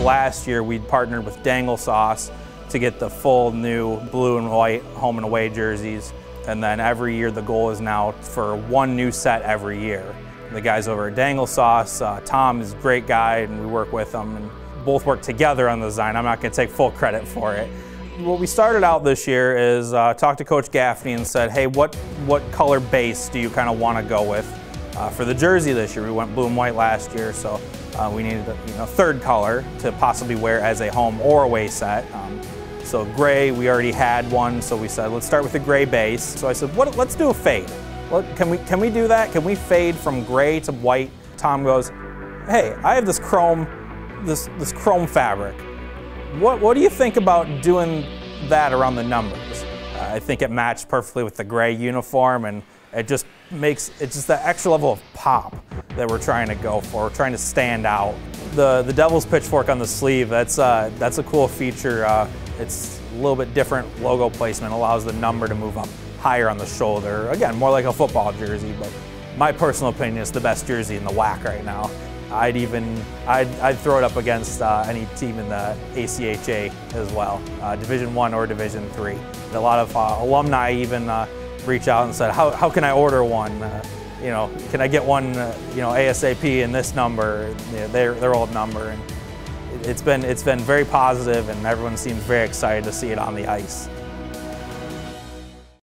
Last year we partnered with Dangle Sauce to get the full new blue and white home and away jerseys. And then every year the goal is now for one new set every year. The guys over at Dangle Sauce, uh, Tom is a great guy and we work with him and both work together on the design. I'm not gonna take full credit for it. What we started out this year is uh, talked to Coach Gaffney and said, hey, what, what color base do you kind of want to go with uh, for the jersey this year? We went blue and white last year, so uh, we needed a you know, third color to possibly wear as a home or away set. Um, so gray, we already had one, so we said, let's start with a gray base. So I said, what, let's do a fade. Can, we, can we do that? Can we fade from gray to white? Tom goes, hey, I have this chrome, this, this chrome fabric. What, what do you think about doing that around the numbers? Uh, I think it matched perfectly with the gray uniform and it just makes, it's just that extra level of pop that we're trying to go for. We're trying to stand out. The, the Devil's Pitchfork on the sleeve, that's, uh, that's a cool feature. Uh, it's a little bit different logo placement, allows the number to move up higher on the shoulder. Again, more like a football jersey, but my personal opinion is the best jersey in the WAC right now. I'd even, I'd, I'd throw it up against uh, any team in the ACHA as well, uh, Division One or Division Three. A lot of uh, alumni even uh, reach out and said, how, how can I order one? Uh, you know, can I get one, uh, you know, ASAP in this number, you know, their, their old number? And it's been, it's been very positive and everyone seems very excited to see it on the ice.